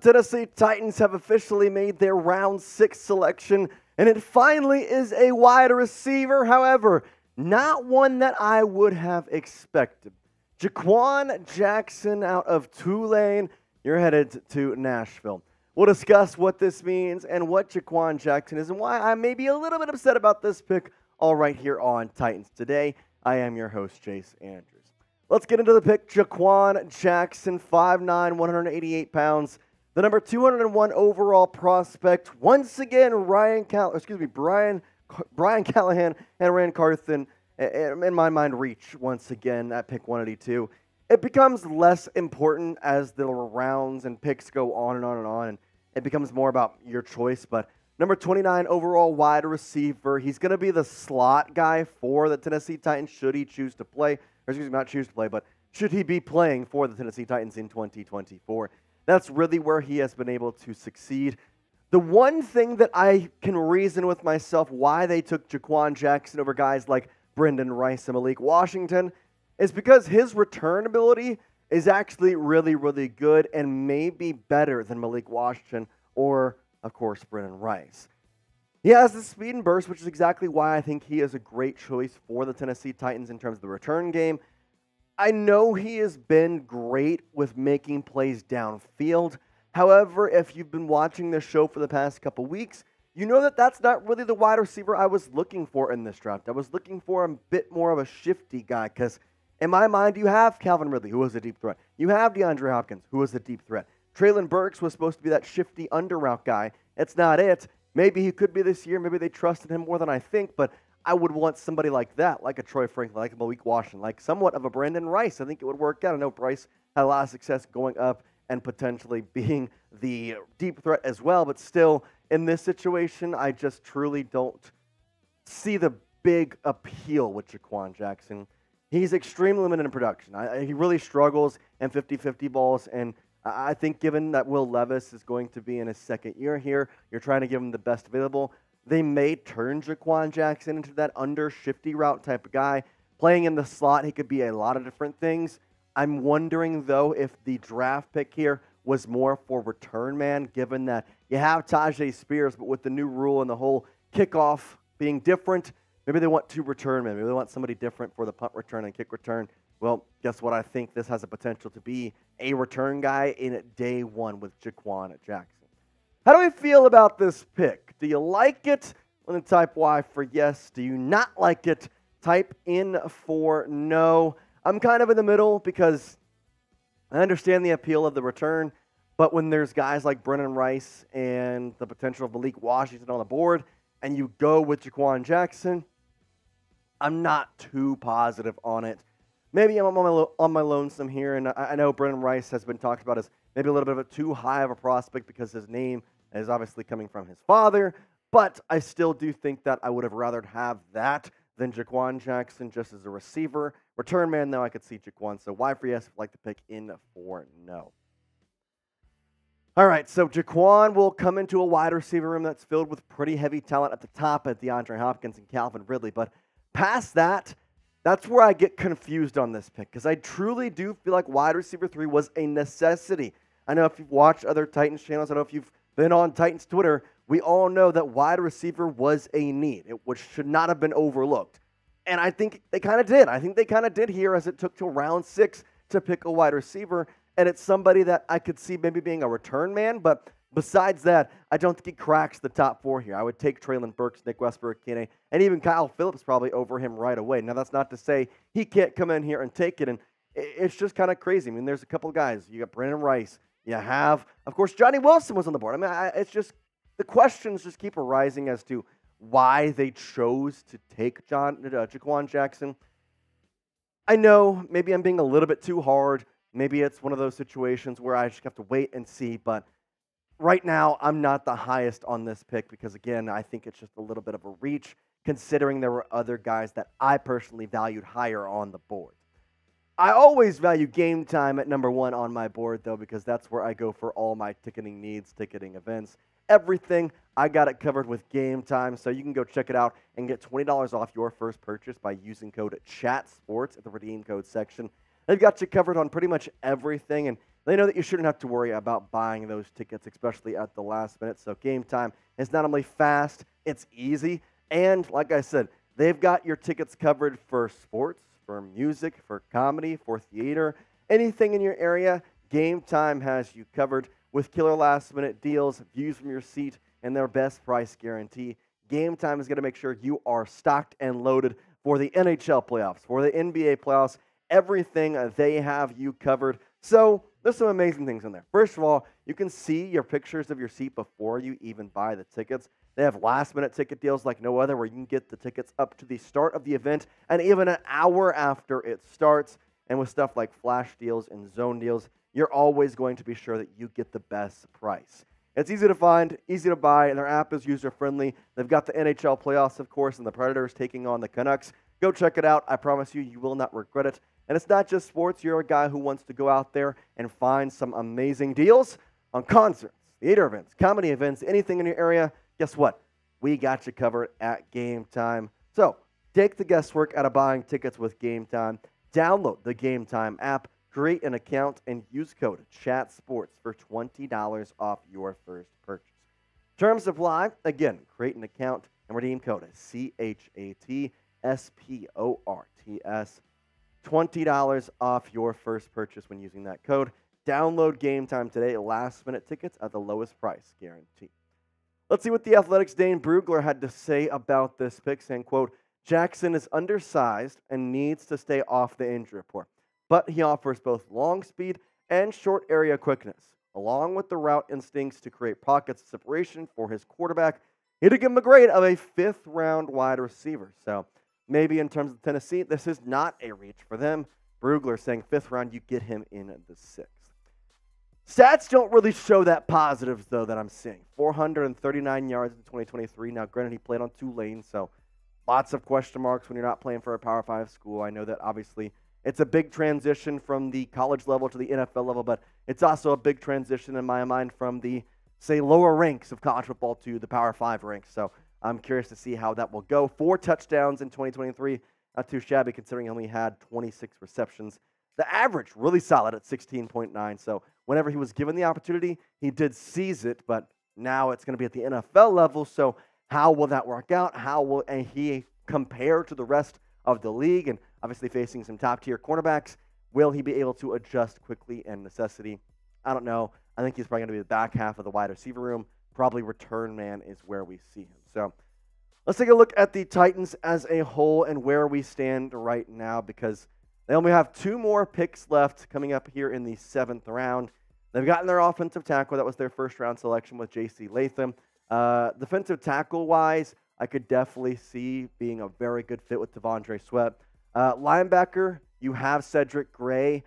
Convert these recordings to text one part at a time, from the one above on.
Tennessee Titans have officially made their round six selection, and it finally is a wide receiver. However, not one that I would have expected. Jha'Quan Jackson out of Tulane, you're headed to Nashville. We'll discuss what this means and what Jha'Quan Jackson is and why I may be a little bit upset about this pick all right here on Titans Today. I am your host, Jace Andrews. Let's get into the pick. Jha'Quan Jackson, 5'9, 188 pounds. The number 201 overall prospect. Once again, Ryan Cal- excuse me, Brian Brian Callahan and Ran Carthon, in my mind, reach once again at pick 182. It becomes less important as the rounds and picks go on and on and on, and it becomes more about your choice. But number 29 overall wide receiver, he's going to be the slot guy for the Tennessee Titans should he choose to play or excuse me, not choose to play, but should he be playing for the Tennessee Titans in 2024? That's really where he has been able to succeed. The one thing that I can reason with myself why they took Jha'Quan Jackson over guys like Brenden Rice and Malik Washington is because his return ability is actually really, really good and maybe better than Malik Washington or, of course, Brenden Rice. He has the speed and burst, which is exactly why I think he is a great choice for the Tennessee Titans in terms of the return game. I know he has been great with making plays downfield. However, if you've been watching this show for the past couple weeks, you know that that's not really the wide receiver I was looking for in this draft. I was looking for a bit more of a shifty guy because, in my mind, you have Calvin Ridley, who was a deep threat. You have DeAndre Hopkins, who was a deep threat. Treylon Burks was supposed to be that shifty under route guy. It's not it. Maybe he could be this year. Maybe they trusted him more than I think, but I would want somebody like that, like a Troy Franklin, like a Malik Washington, like somewhat of a Brandon Rice. I think it would work out. I know Bryce had a lot of success going up and potentially being the deep threat as well, but still, in this situation, I just truly don't see the big appeal with Jha'Quan Jackson. He's extremely limited in production. I, he really struggles in 50 50 balls, and I think given that Will Levis is going to be in his second year here, you're trying to give him the best available. They may turn Jha'Quan Jackson into that under shifty route type of guy. Playing in the slot, he could be a lot of different things. I'm wondering, though, if the draft pick here was more for return man, given that you have Tyjae Spears, but with the new rule and the whole kickoff being different, maybe they want two return men. Maybe they want somebody different for the punt return and kick return. Well, guess what? I think this has a potential to be a return guy in day one with Jha'Quan Jackson. How do we feel about this pick? Do you like it? Well, type Y for yes. Do you not like it? Type in for no. I'm kind of in the middle because I understand the appeal of the return, but when there's guys like Brenden Rice and the potential of Malik Washington on the board, and you go with Jha'Quan Jackson, I'm not too positive on it maybe I'm on my, on my lonesome here, and I, I know Brenden Rice has been talked about as maybe a little bit of a too high of a prospect because his name is obviously coming from his father. But I still do think that I would have rather have that than Jha'Quan Jackson just as a receiver. Return man, though, I could see Jha'Quan. So why for yes, like to pick in for no. All right, so Jha'Quan will come into a wide receiver room that's filled with pretty heavy talent at the top at DeAndre Hopkins and Calvin Ridley. But past that, that's where I get confused on this pick because I truly do feel like wide receiver three was a necessity. I know if you've watched other Titans channels, I know if you've been on Titans Twitter, we all know that wide receiver was a need, which should not have been overlooked. And I think they kind of did. I think they kind of did here as it took to round six to pick a wide receiver. And it's somebody that I could see maybe being a return man, but Besides that, I don't think he cracks the top four here. I would take Treylon Burks, Nick Westbrook-Ikhine, and even Kyle Phillips probably over him right away. Now, that's not to say he can't come in here and take it. And it's just kind of crazy. I mean, there's a couple guys. You got Brandon Rice. You have, of course, Johnny Wilson was on the board. I mean, I, it's just the questions just keep arising as to why they chose to take John uh, Jha'Quan Jackson. I know maybe I'm being a little bit too hard. Maybe it's one of those situations where I just have to wait and see, but – right now, I'm not the highest on this pick because, again, I think it's just a little bit of a reach considering there were other guys that I personally valued higher on the board. I always value Gametime at number one on my board, though, because that's where I go for all my ticketing needs, ticketing events, everything. I got it covered with Gametime, so you can go check it out and get $20 off your first purchase by using code CHATSPORTS at the redeem code section. They've got you covered on pretty much everything, and they know that you shouldn't have to worry about buying those tickets, especially at the last minute. So Gametime is not only fast, it's easy. And like I said, they've got your tickets covered for sports, for music, for comedy, for theater, anything in your area. Gametime has you covered with killer last minute deals, views from your seat, and their best price guarantee. Gametime is going to make sure you are stocked and loaded for the NHL playoffs, for the NBA playoffs, everything they have you covered. So there's some amazing things in there. First of all, you can see your pictures of your seat before you even buy the tickets. They have last minute ticket deals like no other where you can get the tickets up to the start of the event and even an hour after it starts. And with stuff like flash deals and zone deals, you're always going to be sure that you get the best price. It's easy to find, easy to buy, and their app is user friendly. They've got the NHL playoffs, of course, and the Predators taking on the Canucks. Go check it out. I promise you, you will not regret it. And it's not just sports. You're a guy who wants to go out there and find some amazing deals on concerts, theater events, comedy events, anything in your area. Guess what? We got you covered at Gametime. So take the guesswork out of buying tickets with Gametime. Download the Gametime app, create an account, and use code CHATSPORTS for $20 off your first purchase. Terms apply. Again, create an account and redeem code C H A T S P O R T S $20 off your first purchase when using that code. Download Gametime today. Last minute tickets at the lowest price guarantee. Let's see what the Athletic's Dane Brugler had to say about this pick, saying, quote, Jackson is undersized and needs to stay off the injury report, but he offers both long speed and short area quickness, along with the route instincts to create pockets of separation for his quarterback. He'd give him a grade of a fifth round wide receiver. So Maybe in terms of Tennessee, this is not a reach for them. Brugler saying fifth round, you get him in the sixth. Stats don't really show that positives, though, that I'm seeing. 439 yards in 2023. Now, granted, he played on Tulane, so lots of question marks when you're not playing for a Power 5 school. I know that obviously it's a big transition from the college level to the NFL level, but it's also a big transition in my mind from the, say, lower ranks of college football to the Power 5 ranks. So I'm curious to see how that will go. Four touchdowns in 2023, not too shabby considering he only had 26 receptions. The average really solid at 16.9. So whenever he was given the opportunity, he did seize it. But now it's going to be at the NFL level. So how will that work out? How will he compare to the rest of the league? And obviously facing some top tier cornerbacks, will he be able to adjust quickly and necessity? I don't know. I think he's probably going to be the back half of the wide receiver room. Probably return man is where we see him. So let's take a look at the Titans as a whole and where we stand right now because they only have two more picks left coming up here in the seventh round. They've gotten their offensive tackle. That was their first round selection with J.C. Latham. Uh, defensive tackle wise, I could definitely see being a very good fit with T'Vondre Sweat. Uh, linebacker, you have Cedric Gray.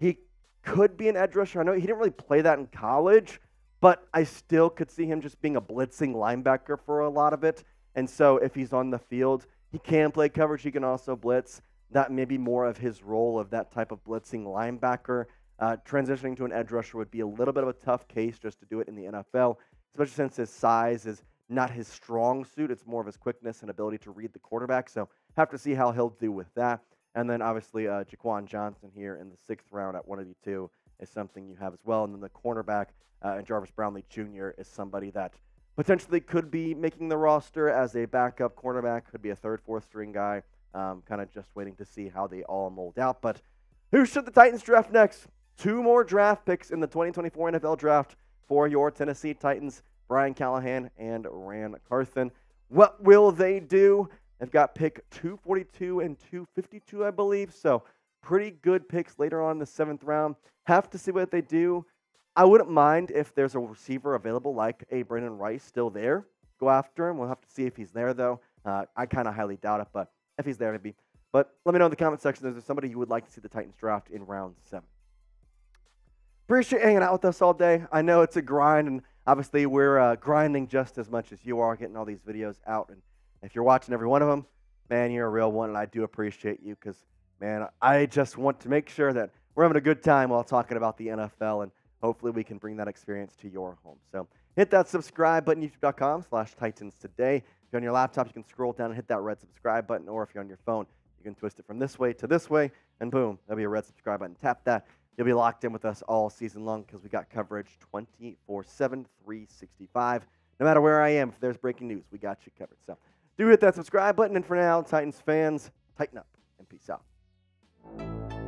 He could be an edge rusher. I know he didn't really play that in college, but I still could see him just being a blitzing linebacker for a lot of it. And so if he's on the field, he can play coverage. He can also blitz. That may be more of his role of that type of blitzing linebacker. Uh, transitioning to an edge rusher would be a little bit of a tough case just to do it in the NFL, especially since his size is not his strong suit. It's more of his quickness and ability to read the quarterback. So have to see how he'll do with that. And then obviously uh, Jha'Quan Johnson here in the sixth round at 182 is something you have as well. And then the cornerback uh, and Jarvis Brownlee Jr. is somebody that potentially could be making the roster as a backup cornerback, could be a third, fourth string guy. Um, kind of just waiting to see how they all mold out. But who should the Titans draft next? Two more draft picks in the 2024 NFL draft for your Tennessee Titans Brian Callahan and Ran Carthon. What will they do? They've got pick 242 and 252, I believe. So pretty good picks later on in the seventh round. Have to see what they do. I wouldn't mind if there's a receiver available like a Brandon Rice still there. Go after him. We'll have to see if he's there, though. Uh, I kind of highly doubt it, but if he's there, maybe. But let me know in the comment section if there's somebody you would like to see the Titans draft in round seven. Appreciate hanging out with us all day. I know it's a grind, and obviously we're uh, grinding just as much as you are, getting all these videos out. And if you're watching every one of them, man, you're a real one, and I do appreciate you because, man, I just want to make sure that we're having a good time while talking about the NFL, and hopefully we can bring that experience to your home. So hit that subscribe button, youtube.com slash Titans today. If you're on your laptop, you can scroll down and hit that red subscribe button, or if you're on your phone, you can twist it from this way to this way, and boom, there'll be a red subscribe button. Tap that. You'll be locked in with us all season long because we got coverage 24 7, 365. No matter where I am, if there's breaking news, we got you covered. So do hit that subscribe button. And for now, Titans fans, tighten up and peace out you